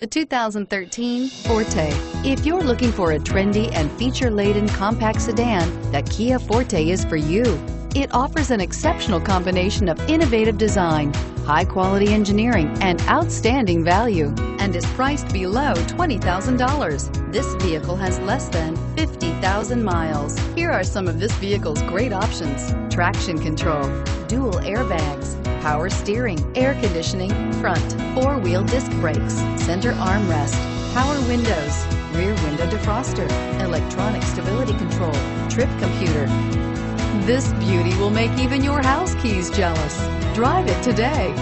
The 2013 Forte. If you're looking for a trendy and feature-laden compact sedan, the Kia Forte is for you. It offers an exceptional combination of innovative design, high-quality engineering, and outstanding value, and is priced below $20,000. This vehicle has less than 50,000 miles. Here are some of this vehicle's great options. Traction control, dual airbags, power steering, air conditioning, front, four-wheel disc brakes, center armrest, power windows, rear window defroster, electronic stability control, trip computer. This beauty will make even your house keys jealous. Drive it today.